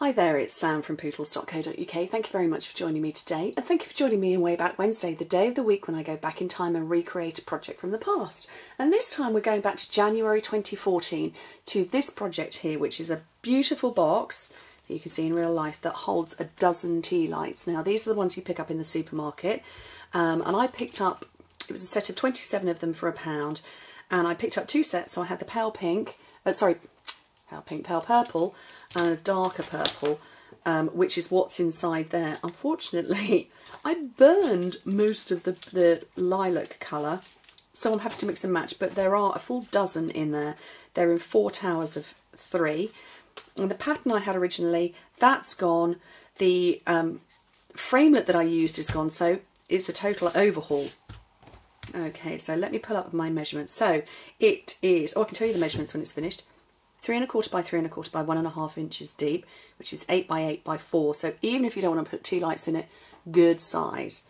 Hi there, it's Sam from pootles.co.uk. Thank you very much for joining me today, and thank you for joining me in Way Back Wednesday, the day of the week when I go back in time and recreate a project from the past. And this time we're going back to January 2014 to this project here, which is a beautiful box that you can see in real life that holds a dozen tea lights. Now, these are the ones you pick up in the supermarket, um, and I picked up, it was a set of 27 of them for a pound, and I picked up two sets, so I had the pale pink, uh, sorry, pale pink, pale purple, and a darker purple, um, which is what's inside there. Unfortunately, I burned most of the, the lilac colour, so I'm happy to mix and match, but there are a full dozen in there. They're in four towers of three. And the pattern I had originally, that's gone. The um, framelit that I used is gone, so it's a total overhaul. Okay, so let me pull up my measurements. So it is, oh, I can tell you the measurements when it's finished three and a quarter by three and a quarter by one and a half inches deep, which is eight by eight by four. So even if you don't want to put tea lights in it, good size.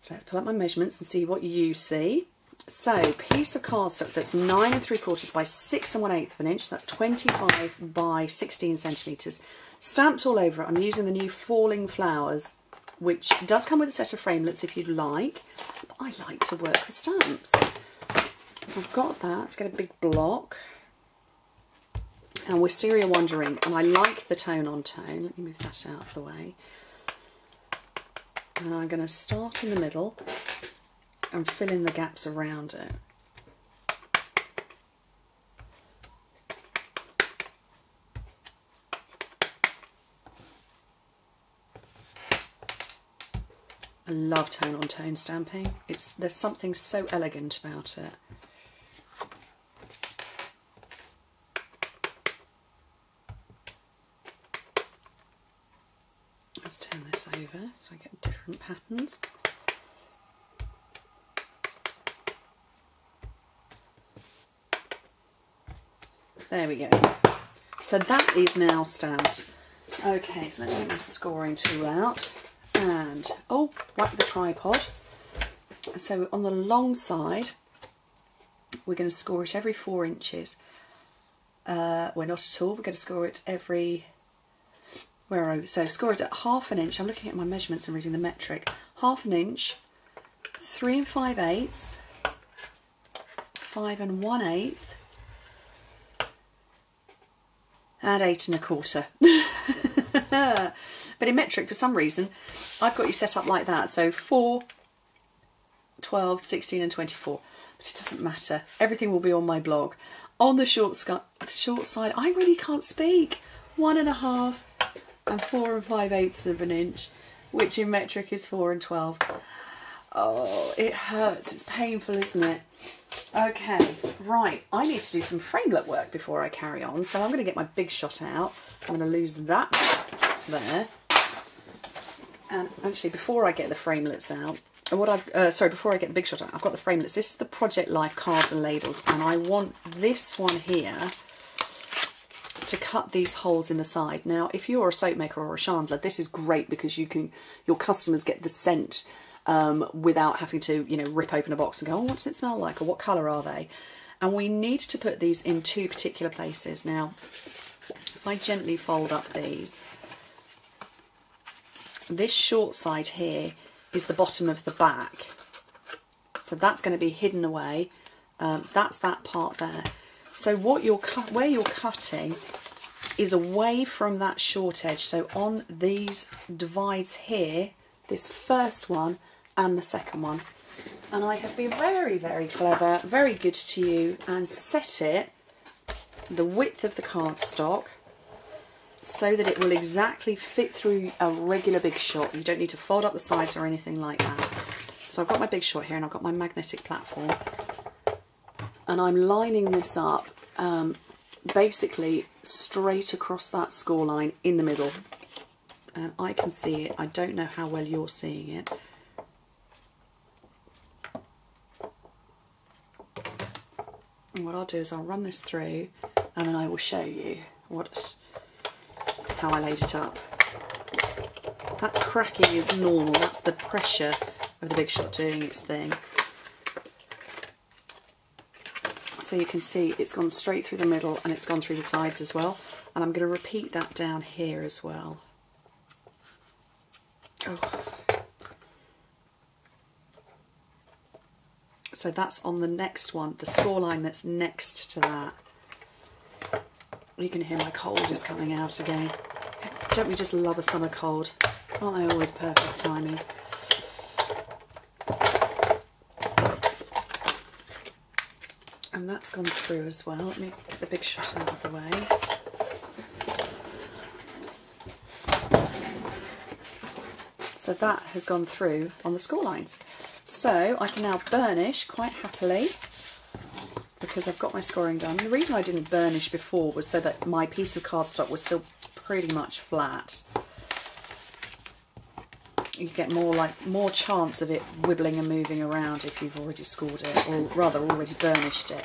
So let's pull up my measurements and see what you see. So piece of cardstock that's nine and three quarters by six and one eighth of an inch. That's 25 by 16 centimetres. Stamped all over it. I'm using the new Falling Flowers, which does come with a set of framelits if you'd like. But I like to work with stamps. So I've got that. Let's get a big block and Wisteria Wandering, and I like the tone on tone. Let me move that out of the way. And I'm going to start in the middle and fill in the gaps around it. I love tone on tone stamping. It's there's something so elegant about it. Let's turn this over so I get different patterns. There we go. So that is now stamped. Okay, so let me get my scoring tool out and, oh, whack the tripod. So on the long side, we're going to score it every four inches. Uh, we're not at all, we're going to score it every where I so score it at half an inch. I'm looking at my measurements and reading the metric. Half an inch, three and five eighths, five and one eighth, and eight and a quarter. but in metric, for some reason, I've got you set up like that. So 4, 12, 16 and 24. But it doesn't matter. Everything will be on my blog. On the short, short side, I really can't speak. One and a half, and four and five eighths of an inch, which in metric is four and 12. Oh, it hurts. It's painful, isn't it? Okay, right. I need to do some framelit work before I carry on. So I'm going to get my big shot out. I'm going to lose that there. And actually, before I get the framelits out, what I've, uh, sorry, before I get the big shot out, I've got the framelits. This is the Project Life cards and labels. And I want this one here to cut these holes in the side. Now, if you're a soap maker or a chandler, this is great because you can, your customers get the scent um, without having to, you know, rip open a box and go, oh, what does it smell like? Or what colour are they? And we need to put these in two particular places. Now, if I gently fold up these, this short side here is the bottom of the back. So that's going to be hidden away. Um, that's that part there. So what you're where you're cutting is away from that short edge. So on these divides here, this first one and the second one. And I have been very, very clever, very good to you and set it the width of the cardstock so that it will exactly fit through a regular big shot. You don't need to fold up the sides or anything like that. So I've got my big shot here and I've got my magnetic platform and I'm lining this up um, basically straight across that score line in the middle. And I can see it. I don't know how well you're seeing it. And what I'll do is I'll run this through and then I will show you what how I laid it up. That cracking is normal. That's the pressure of the Big Shot doing its thing so you can see it's gone straight through the middle and it's gone through the sides as well. And I'm going to repeat that down here as well. Oh. So that's on the next one, the score line that's next to that. You can hear my cold just coming out again. Don't we just love a summer cold? Aren't they always perfect timing? And that's gone through as well. Let me get the big shot out of the way. So that has gone through on the score lines. So I can now burnish quite happily because I've got my scoring done. The reason I didn't burnish before was so that my piece of cardstock was still pretty much flat. You get more like more chance of it wibbling and moving around if you've already scored it, or rather already burnished it.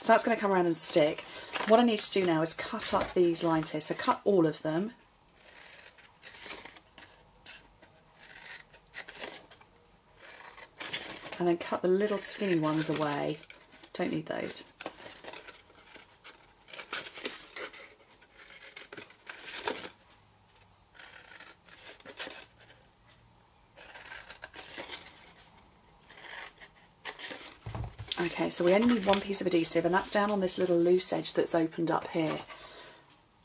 So that's going to come around and stick. What I need to do now is cut up these lines here. So cut all of them. And then cut the little skinny ones away. Don't need those. Okay, so we only need one piece of adhesive and that's down on this little loose edge that's opened up here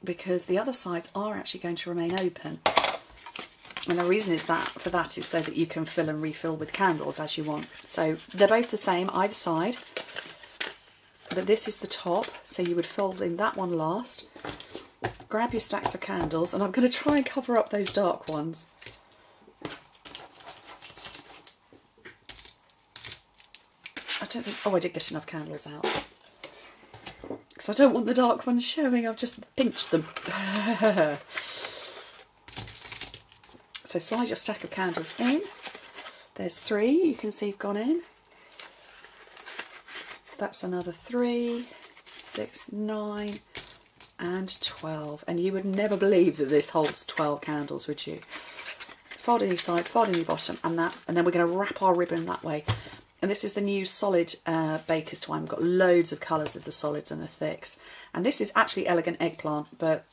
because the other sides are actually going to remain open. And the reason is that for that is so that you can fill and refill with candles as you want. So they're both the same either side, but this is the top, so you would fold in that one last. Grab your stacks of candles, and I'm going to try and cover up those dark ones. I don't think, oh I did get enough candles out. Because I don't want the dark ones showing, I've just pinched them. so slide your stack of candles in. There's three you can see have gone in. That's another three, six, nine, and 12. And you would never believe that this holds 12 candles, would you? Fold in these sides, fold in the bottom, and that, and then we're going to wrap our ribbon that way. And this is the new solid uh, Baker's Twine. We've got loads of colours of the solids and the thicks. And this is actually Elegant Eggplant, but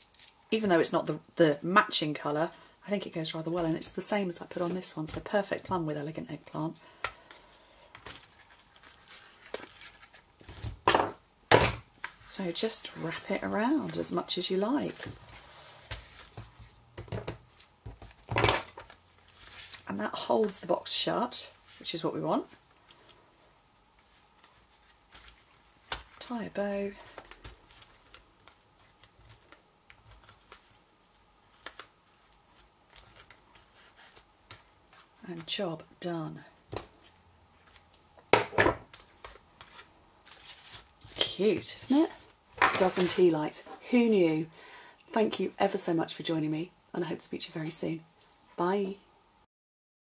even though it's not the, the matching colour, I think it goes rather well. And it's the same as I put on this one, so perfect plum with Elegant Eggplant. So just wrap it around as much as you like. And that holds the box shut, which is what we want. Tie a bow and job done. Cute, isn't it? Dozen tea lights. Who knew? Thank you ever so much for joining me and I hope to speak to you very soon. Bye.